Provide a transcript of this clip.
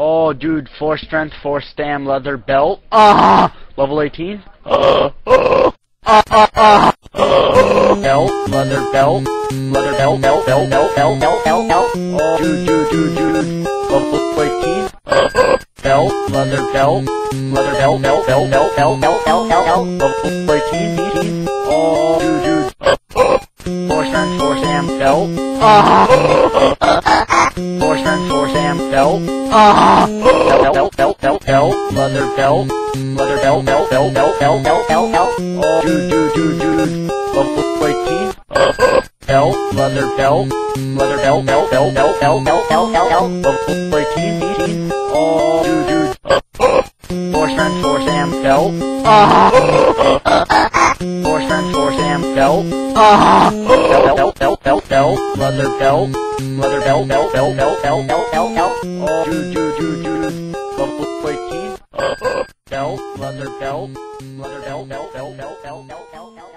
Oh, dude, four strength, four stam, leather belt. Ah, level 18. Ah, ah, ah, ah, ah. Belt, leather belt, leather belt, belt, belt, belt, belt, belt, belt, belt. Oh, dude, dude, dude, dude. Level 18. Belt, leather belt, leather belt, belt, belt, belt, belt, belt, belt, belt, belt. Level 18, 18. Oh, dude, dude. Four strength, four stam, belt. Ah. Belt. Ah. Belt, belt, belt, belt, belt, leather belt, leather belt, belt, belt, belt, belt, belt, belt, belt. Oh, dude, dude, dude, dude. Level 18. Belt, leather belt, leather belt, belt, belt, belt, belt, belt, belt, belt, belt. Level 18, 18. Oh, dude, dude. Four strength, four stam, belt. Ah. Belt. Ah. Belt, belt, belt, belt, leather belt, leather belt, belt, belt, belt, belt, belt, belt, belt. Oh, dude, dude, dude, dude. Level 18. Belt, leather belt, leather belt, belt, belt, belt, belt, belt, belt.